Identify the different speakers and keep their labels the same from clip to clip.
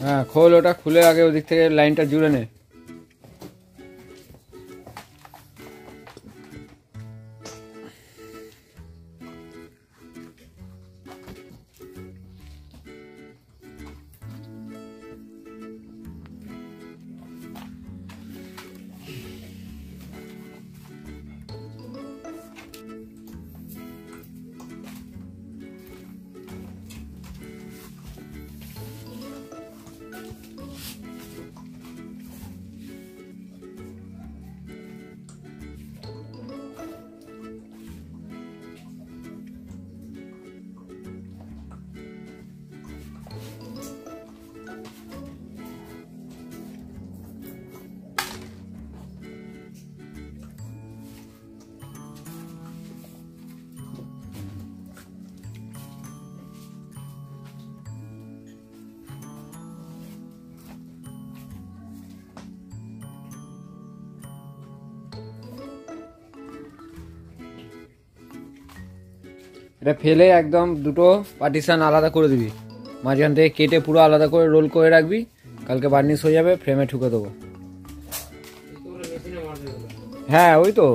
Speaker 1: হ্যাঁ খোল ওটা খুলে আগে ওদিক থেকে লাইনটা জুড়ে নে। এটা ফেলে একদম দুটো পার্টিশান আলাদা করে দিবি। মাঝখান থেকে কেটে পুরো আলাদা করে রোল করে রাখবি, কালকে বার্নিশ হয়ে যাবে ফ্রেমে ঠুকে দেবো। হ্যাঁ ওই তো।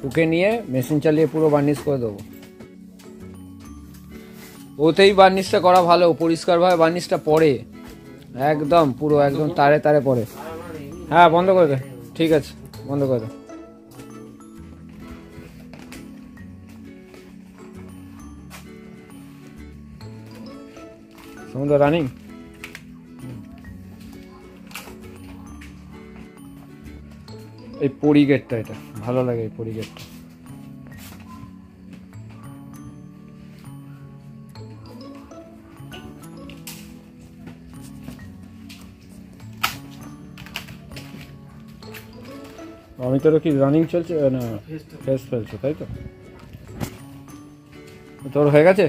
Speaker 1: ঠুকে নিয়ে মেশিন চালিয়ে পুরো বার্নিশ করে দেবো। ওতেই বার্নিশটা করা ভালো, পরিষ্কারভাবে বার্নিশটা পড়ে একদম, পুরো একদম তারে তারে পড়ে হ্যাঁ বন্ধ করে দে। ঠিক আছে, বন্ধ করে দে। সমুদ্র রানিং এই পরি গেটটা এটা ভালো লাগে এই পরি গেটটা আমি অমিতেরও কি রানিং চলছে না ফেস ফেলছে তাই তো? তোর হয়ে গেছে?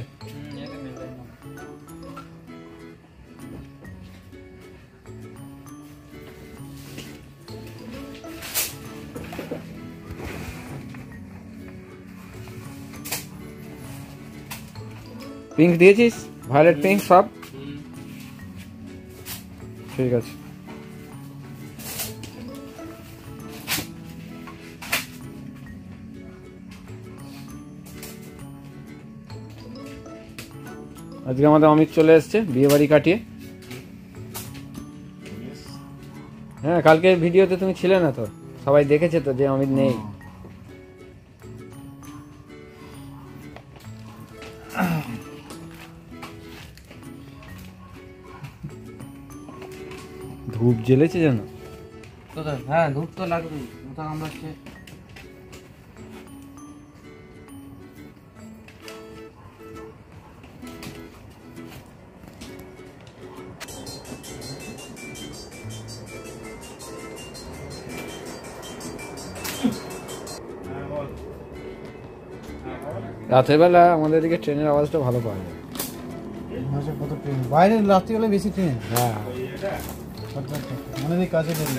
Speaker 1: পিঙ্ক দিয়েছিস? ভায়োলেট পিঙ্ক সব? ঠিক আছে। আজকে আমাদের অমিত চলে এসছে বিয়ে বাড়ি কাটিয়ে হ্যাঁ কালকে ভিডিওতে তুমি ছিলে না তো? সবাই দেখেছে তো যে অমিত নেই। ধূপ জ্বেলেছে যেন।
Speaker 2: হ্যাঁ ধূপ তো লাগবেই। ওটা আমরা
Speaker 1: রাতের বেলা আমাদের এদিকে ট্রেনের আওয়াজটা ভালো পাওয়া যায়।
Speaker 3: বাইরে রাত্রিবেলা বেশি ট্রেন?
Speaker 1: হ্যাঁ।
Speaker 3: কাছে ট্রেন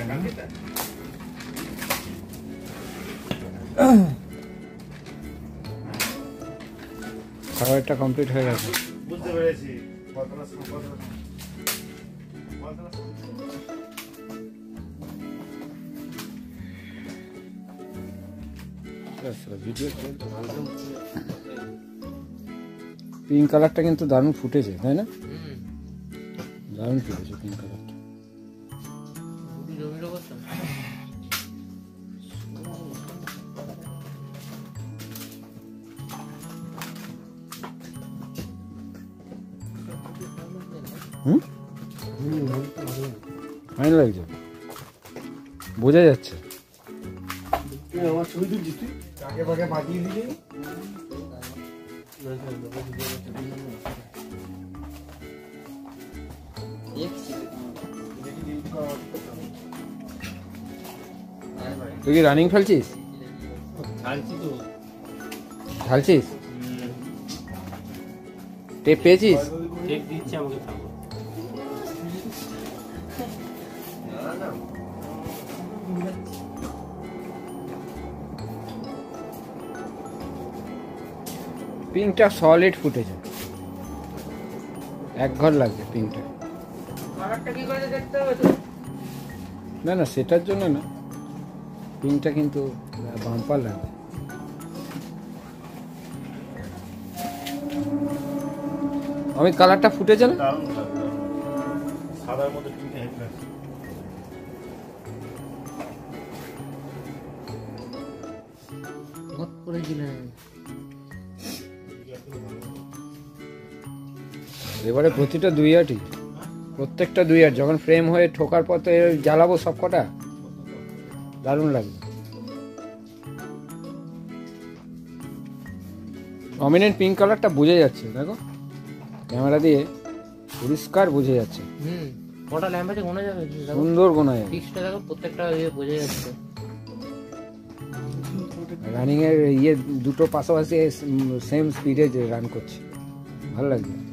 Speaker 1: খাবারটা কমপ্লিট হয়ে গেছে।
Speaker 4: বুঝতে পেরেছি।
Speaker 1: পিঙ্ক কালারটা কিন্তু দারুণ ফুটেছে তাই না? দারুণ ফুটেছে পিঙ্ক কালারটা হুম ফাইন লাগছে বোঝা যাচ্ছে
Speaker 3: আমার ছবি তুলছিস তুই কাকে ফাঁকে পাঠিয়ে দিলি
Speaker 1: তুই কি রানিং খেলছিস
Speaker 2: ছাড়ছি তো
Speaker 1: ঢালছিস টেপ পেয়েছিস
Speaker 2: চেক দিচ্ছে আমাকে
Speaker 1: পিঙ্কটা সলিড ফুটেছে। এক ঘর লাগবে পিঙ্কটা। না না সেটার জন্য না। পিনটা কিন্তু বাম্পার লাগবে। আমি কালারটা ফুটেছে না?
Speaker 4: দারুণ লাগবে দারুণ। সাদার মধ্যে
Speaker 2: করে দিলেন
Speaker 1: এবারে প্রতিটা দুই আটই প্রত্যেকটা দুই আট যখন ফ্রেম হয়ে ঠোকার পর তো জ্বালাবো সব কটা দারুণ লাগবে। প্রমিনেন্ট পিঙ্ক কালারটা বোঝা যাচ্ছে দেখো? ক্যামেরা দিয়ে পরিষ্কার বোঝা যাচ্ছে।
Speaker 2: হুম কটা ল্যাম্প আছে গোনা যাবে
Speaker 1: সুন্দর গোনা যাবে।
Speaker 2: দেখো প্রত্যেকটা ইয়ে বোঝা যাচ্ছে।
Speaker 1: রানিং এর ইয়ে দুটো পাশাপাশি সেম স্পিডে রান করছে। ভালো লাগবে।